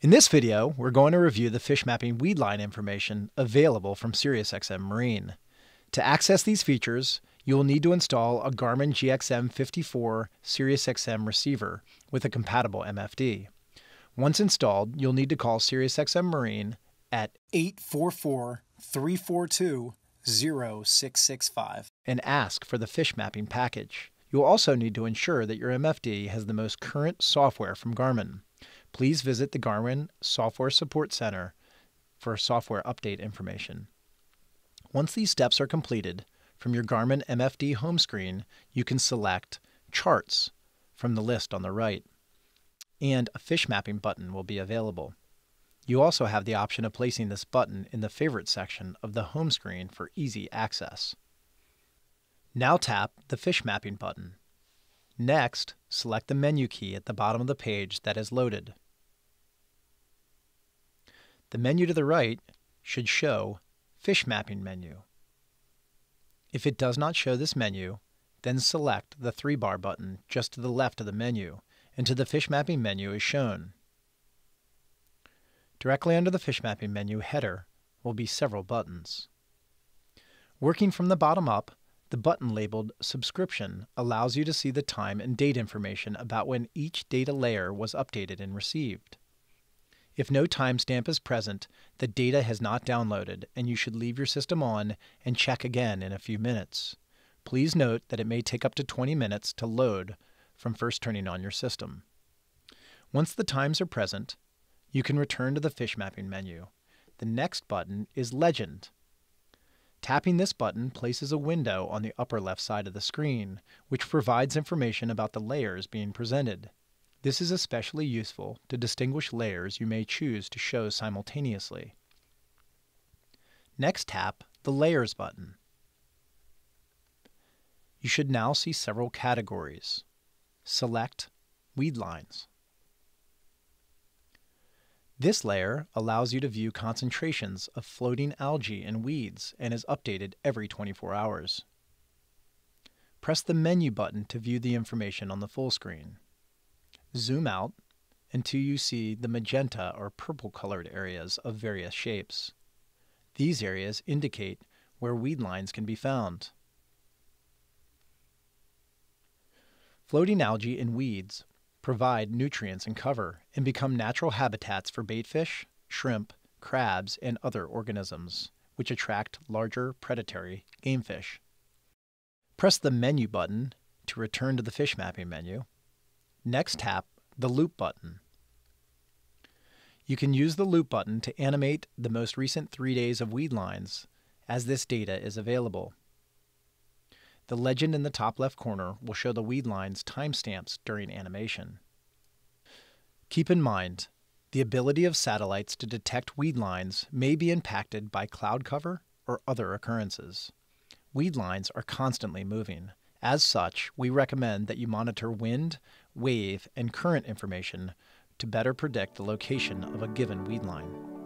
In this video, we're going to review the fish mapping weed line information available from SiriusXM Marine. To access these features, you will need to install a Garmin GXM 54 SiriusXM receiver with a compatible MFD. Once installed, you'll need to call SiriusXM Marine at 844 342 0665 and ask for the fish mapping package. You'll also need to ensure that your MFD has the most current software from Garmin. Please visit the Garmin Software Support Center for software update information. Once these steps are completed, from your Garmin MFD home screen, you can select Charts from the list on the right, and a fish mapping button will be available. You also have the option of placing this button in the Favorite section of the home screen for easy access. Now tap the Fish Mapping button. Next, select the menu key at the bottom of the page that is loaded. The menu to the right should show Fish Mapping menu. If it does not show this menu, then select the three bar button just to the left of the menu until the Fish Mapping menu is shown. Directly under the Fish Mapping menu header will be several buttons. Working from the bottom up, the button labeled Subscription allows you to see the time and date information about when each data layer was updated and received. If no timestamp is present, the data has not downloaded and you should leave your system on and check again in a few minutes. Please note that it may take up to 20 minutes to load from first turning on your system. Once the times are present, you can return to the fish mapping menu. The next button is Legend. Tapping this button places a window on the upper left side of the screen, which provides information about the layers being presented. This is especially useful to distinguish layers you may choose to show simultaneously. Next tap the Layers button. You should now see several categories. Select Weed Lines. This layer allows you to view concentrations of floating algae and weeds and is updated every 24 hours. Press the Menu button to view the information on the full screen. Zoom out until you see the magenta or purple colored areas of various shapes. These areas indicate where weed lines can be found. Floating algae and weeds provide nutrients and cover and become natural habitats for baitfish, shrimp, crabs, and other organisms, which attract larger predatory gamefish. Press the Menu button to return to the fish mapping menu Next tap the Loop button. You can use the Loop button to animate the most recent three days of weed lines as this data is available. The legend in the top left corner will show the weed lines timestamps during animation. Keep in mind, the ability of satellites to detect weed lines may be impacted by cloud cover or other occurrences. Weed lines are constantly moving. As such, we recommend that you monitor wind, wave, and current information to better predict the location of a given weed line.